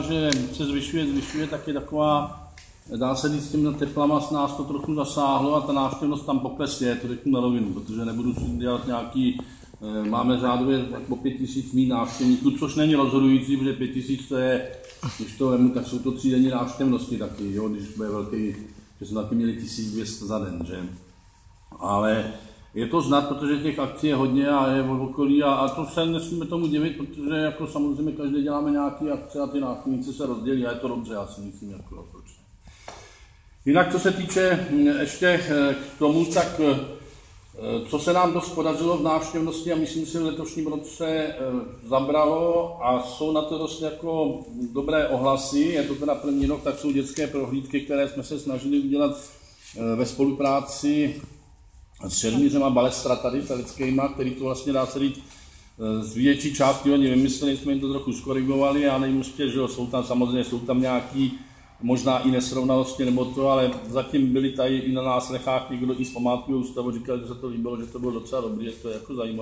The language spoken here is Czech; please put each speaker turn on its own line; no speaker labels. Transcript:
že se zvyšuje, zvyšuje, tak je taková, dá se říct, s těmi teplama s nás to trochu zasáhlo a ta návštěvnost tam poklesně, to řeknu na rovinu, protože nebudu si dělat nějaký, eh, máme řádově po pět tisíc mít návštěvníků, což není rozhodující, protože pět tisíc to je, když to vemu, tak jsou to třídenní návštěvnosti taky, jo, když bude velký, že jsme taky měli 1200 za den, že? Ale je to znát, protože těch akcí je hodně a je v okolí a, a to se nesmíme tomu divit, protože jako samozřejmě každý děláme nějaké akce a ty návštěvníci se rozdělí a je to dobře, já si myslím, jako proč. Jinak, co se týče hm, ještě eh, k tomu, tak eh, co se nám dost podařilo v návštěvnosti a myslím si, v letošním roce eh, zabralo a jsou na to dost jako dobré ohlasy, je to teda první rok, tak jsou dětské prohlídky, které jsme se snažili udělat ve spolupráci s šermířema balestra tady, talickýma, který to vlastně dá se říct z větší části oni vymysleli, jsme jim to trochu skorigovali, nevím ještě, že jsou tam samozřejmě, jsou tam nějaký možná i nesrovnalosti nebo to, ale zatím byli tady i na náslechách někdo i z památkového ústavu, říkal, že se to líbilo, že to bylo docela dobré, že to je jako zajímavé.